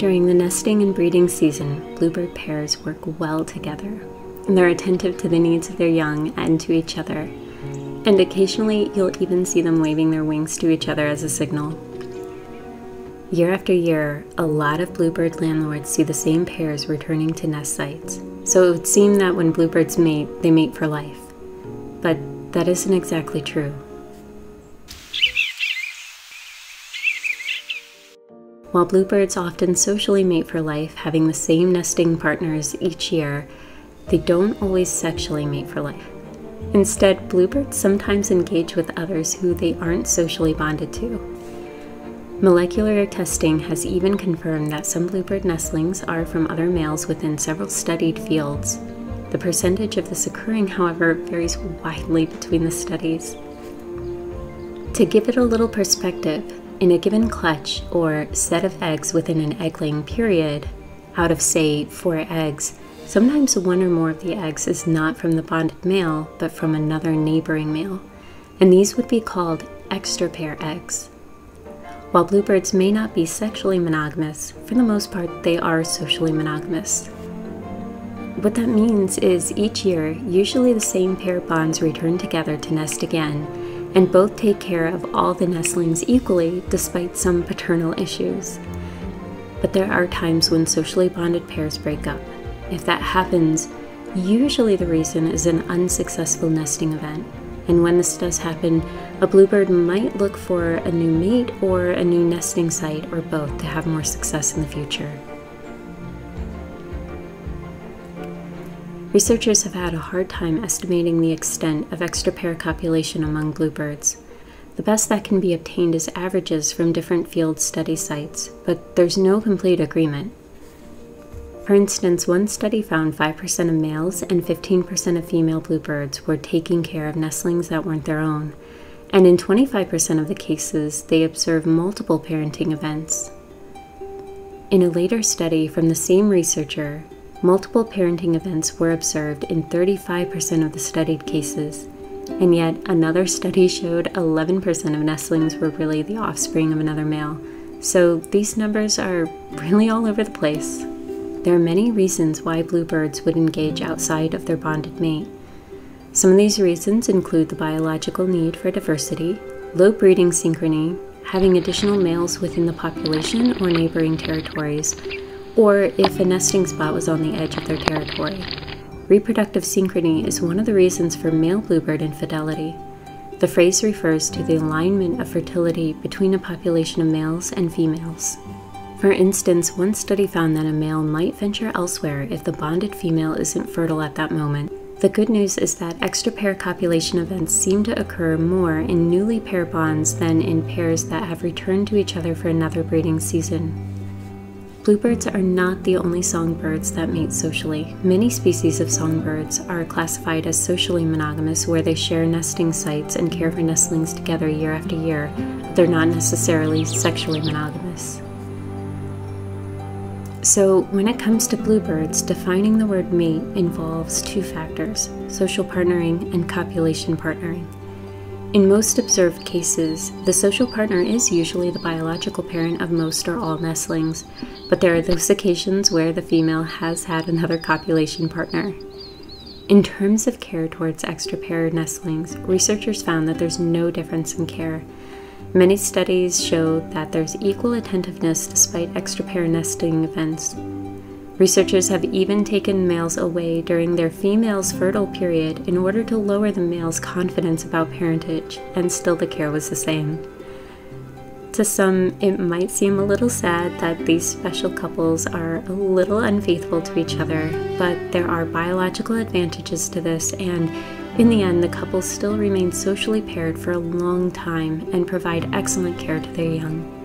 During the nesting and breeding season, bluebird pairs work well together. And they're attentive to the needs of their young and to each other. And occasionally, you'll even see them waving their wings to each other as a signal. Year after year, a lot of bluebird landlords see the same pairs returning to nest sites. So it would seem that when bluebirds mate, they mate for life. But that isn't exactly true. While bluebirds often socially mate for life, having the same nesting partners each year, they don't always sexually mate for life. Instead, bluebirds sometimes engage with others who they aren't socially bonded to. Molecular testing has even confirmed that some bluebird nestlings are from other males within several studied fields. The percentage of this occurring, however, varies widely between the studies. To give it a little perspective, in a given clutch or set of eggs within an egg laying period, out of say four eggs, sometimes one or more of the eggs is not from the bonded male but from another neighboring male, and these would be called extra pair eggs. While bluebirds may not be sexually monogamous, for the most part they are socially monogamous. What that means is each year, usually the same pair bonds return together to nest again and both take care of all the nestlings equally despite some paternal issues. But there are times when socially bonded pairs break up. If that happens, usually the reason is an unsuccessful nesting event. And when this does happen, a bluebird might look for a new mate or a new nesting site or both to have more success in the future. Researchers have had a hard time estimating the extent of extra pair copulation among bluebirds. The best that can be obtained is averages from different field study sites, but there's no complete agreement. For instance, one study found 5% of males and 15% of female bluebirds were taking care of nestlings that weren't their own, and in 25% of the cases, they observed multiple parenting events. In a later study from the same researcher, multiple parenting events were observed in 35% of the studied cases, and yet another study showed 11% of nestlings were really the offspring of another male. So these numbers are really all over the place. There are many reasons why bluebirds would engage outside of their bonded mate. Some of these reasons include the biological need for diversity, low breeding synchrony, having additional males within the population or neighboring territories, or if a nesting spot was on the edge of their territory. Reproductive synchrony is one of the reasons for male bluebird infidelity. The phrase refers to the alignment of fertility between a population of males and females. For instance, one study found that a male might venture elsewhere if the bonded female isn't fertile at that moment. The good news is that extra pair copulation events seem to occur more in newly pair bonds than in pairs that have returned to each other for another breeding season. Bluebirds are not the only songbirds that mate socially. Many species of songbirds are classified as socially monogamous, where they share nesting sites and care for nestlings together year after year, but they're not necessarily sexually monogamous. So, when it comes to bluebirds, defining the word mate involves two factors social partnering and copulation partnering. In most observed cases, the social partner is usually the biological parent of most or all nestlings, but there are those occasions where the female has had another copulation partner. In terms of care towards extra pair nestlings, researchers found that there's no difference in care. Many studies show that there's equal attentiveness despite extra pair nesting events, Researchers have even taken males away during their female's fertile period in order to lower the male's confidence about parentage, and still the care was the same. To some, it might seem a little sad that these special couples are a little unfaithful to each other, but there are biological advantages to this, and in the end, the couple still remain socially paired for a long time and provide excellent care to their young.